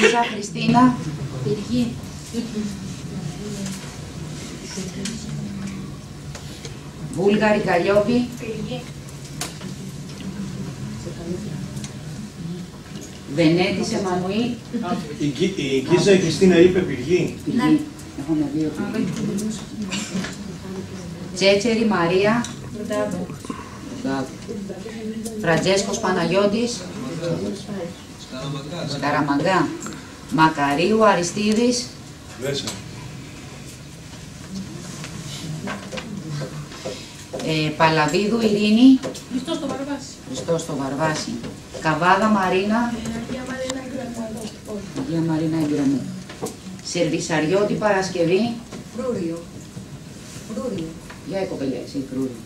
Λίζα Χριστίνα. Πυργή. Βούλγαρη Καλλιόπη. Βενέτης Εμμανουή. Η, Γκί- η Γκίζα η Χριστίνα είπε πυργή. Πυργή. Έχουμε δύο πυργή. Τσέτσερη Μαρία. Μπράβο. Φραντζέσκος Παναγιώτης. Σκαραμαγκά. Μακαρίου Αριστίδης. Μέσα. Ε, Παλαβίδου Ειρήνη. Χριστός το Βαρβάση. Χριστός στο Βαρβάση. Καβάδα Μαρίνα. Αγία Μαρίνα Γκρανάδα. Αγία Μαρίνα Εγκρεμή. Σερβισαριώτη Παρασκευή. Φρούριο. Φρούριο. Για η κοπελιά, εσύ, Φρούρη.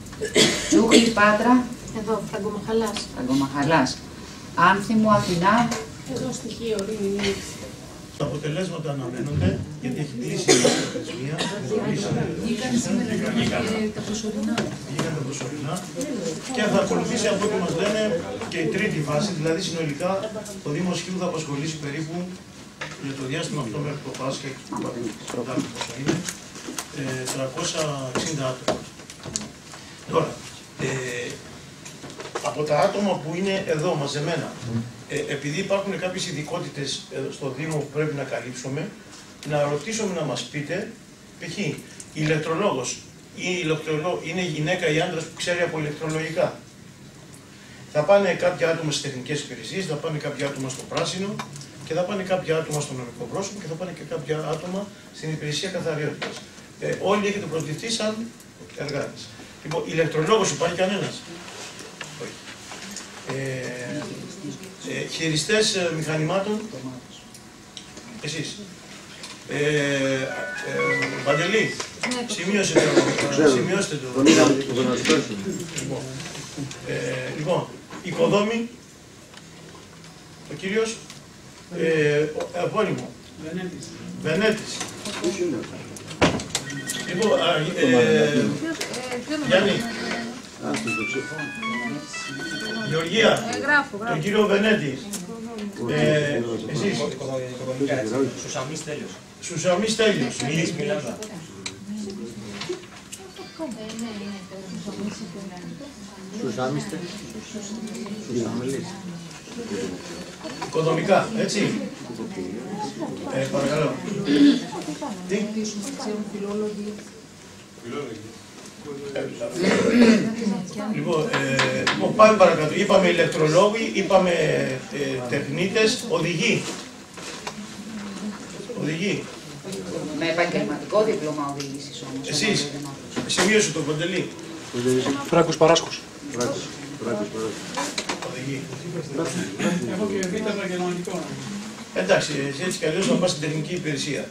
Τσούκλης Πάτρα. Εδώ, Φραγκομαχαλάς. Αγκομαχαλάς. Άνθιμου Αθηνά. Εδώ στοιχείο, Ρήνη. Τα αποτελέσματα αναμένονται γιατί έχει κλείσει η προθεσμία. Βγήκαν σήμερα και τα προσωρινά. Βγήκαν τα προσωρινά και θα ακολουθήσει αυτό που μας λένε και η τρίτη φάση, δηλαδή συνολικά το Δήμο Σχήου θα απασχολήσει περίπου για το διάστημα αυτό μέχρι το Πάσχα και το Πρωτάθλημα πόσο είναι, ε, 360 άτομα. Τώρα, ε, από τα άτομα που είναι εδώ μαζεμένα, ε, επειδή υπάρχουν κάποιες ειδικότητες στο Δήμο που πρέπει να καλύψουμε, να ρωτήσουμε να μας πείτε, π.χ. ηλεκτρολόγος ή ηλεκτρολό, είναι γυναίκα ή άντρας που ξέρει από ηλεκτρολογικά. Θα πάνε κάποια άτομα στις τεχνικές υπηρεσίες, θα πάνε κάποια άτομα στο πράσινο και θα πάνε κάποια άτομα στο νομικό πρόσωπο και θα πάνε και κάποια άτομα στην υπηρεσία καθαριότητας. Ε, όλοι έχετε προσληφθεί σαν εργάτες. Λοιπόν, ηλεκτρολόγος υπάρχει κανένας. Όχι. Ε, ε, χειριστές ε, μηχανημάτων, εσείς. Ε, ε, Παντελή, σημείωσε το, σημειώστε το. Τον είδαμε και τον αστρώσουμε. Λοιπόν, ε, λοιπόν, οικοδόμη, ο κύριος, ε, ο- επώνυμο, Βενέτης. Λοιπόν, α, ε, Γιάννη, Γεωργία, τον κύριο Βενέτη. Ε, εσείς, Σουσαμί τέλειος. Σουσαμής Τέλειος. Μιλή Μιλάνδα. Στους άμυστε. Στους άμυλες. Οικοδομικά, έτσι. Ε, παρακαλώ. Τι; Λοιπόν, ε, λοιπόν, πάμε παρακάτω. Είπαμε ηλεκτρολόγοι, είπαμε ε, τεχνίτες, οδηγοί. Οδηγοί. Με επαγγελματικό δίπλωμα οδήγησης όμως. Εσείς, σημείωσε το Παντελή. Φράγκος Παράσκος. Φράγκος. Φράγκος. Οδηγοί. Έχω και β' επαγγελματικό. Εντάξει, εσύ έτσι κι αλλιώς θα πας στην τεχνική υπηρεσία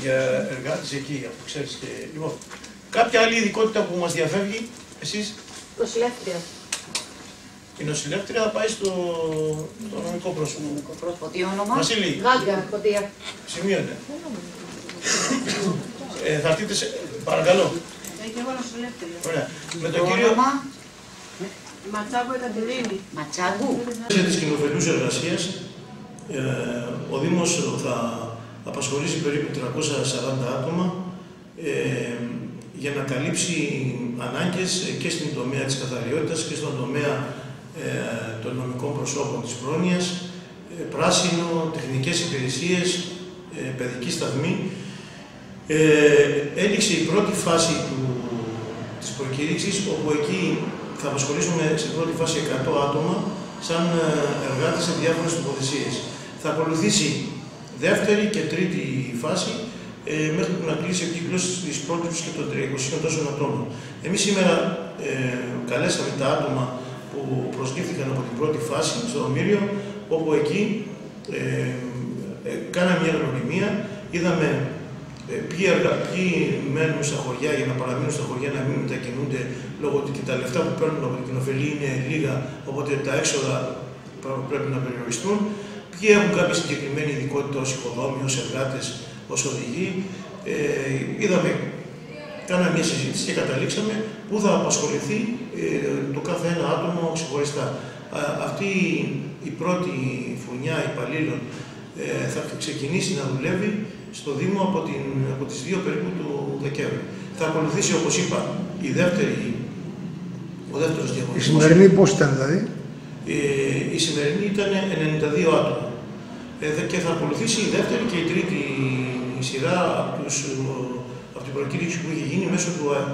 για εργάτες εκεί, αφού ξέρεις και... Λοιπόν, κάποια άλλη ειδικότητα που μας διαφεύγει, εσείς, Νοσηλεύτρια. η νοσηλεύτρια θα πάει στο, στο νομικό πρόσωπο. Νομικό πρόσωπο. Τι όνομα; Βασίλη, Γάγκα, κοντία. σημείωνε. ε, θα έρθείτε σε... Παρακαλώ. Έχει εγώ νοσηλεύτρια. Ωραία. Με Το τον κύριο... όνομα; Ματσάκο Εκατερίνη. Ματσάγκου. Σε της κοινοφελούς εργασίας, ε, ο Δήμος θα απασχολήσει περίπου 340 άτομα ε, για να καλύψει ανάγκες και στην τομέα της καθαριότητας και στον τομέα ε, των νομικών προσώπων της πρόνοιας, ε, πράσινο, τεχνικές υπηρεσίες, ε, παιδική σταθμή. Ε, έληξε η πρώτη φάση του, της προκήρυξης, όπου εκεί θα απασχολήσουμε σε πρώτη φάση 100 άτομα σαν ε, εργάτες σε διάφορες τοποθεσίες. Θα ακολουθήσει δεύτερη και τρίτη φάση ε, μέχρι που να κλείσει ο κύκλος της πρόληψης και των 300 τόσων ατόμων. Εμείς σήμερα ε, καλέσαμε τα άτομα που προσλήφθηκαν από την πρώτη φάση στο Δομήριο, όπου εκεί ε, ε, κάναμε μια γνωριμία, είδαμε ε, ποιοι, εργα... ποιοι μένουν στα χωριά για να παραμείνουν στα χωριά, να μην μετακινούνται λόγω ότι και τα λεφτά που παίρνουν από την κοινοφελή είναι λίγα, οπότε τα έξοδα πρα- πρέπει να περιοριστούν. Ποιοι έχουν κάποια συγκεκριμένη ειδικότητα ως οικοδόμοι, ως εργάτες, ως οδηγοί. Ε, είδαμε, κάναμε μια συζήτηση και καταλήξαμε πού θα απασχοληθεί ε, το κάθε ένα άτομο ξεχωριστά. Α, αυτή η πρώτη φουνιά υπαλλήλων ε, θα ξεκινήσει να δουλεύει στο Δήμο από, την, από τις 2 περίπου του Δεκέμβρη. Θα ακολουθήσει, όπως είπα, η δεύτερη, ο δεύτερος Η διαγωνισμός. σημερινή πώς ήταν δηλαδή; Ε, η σημερινή ήταν 92 άτομα. Ε, δε- και θα ακολουθήσει η δεύτερη και η τρίτη σειρά από, τους, ε, από την προκήρυξη που είχε γίνει μέσω του ΑΕΠ.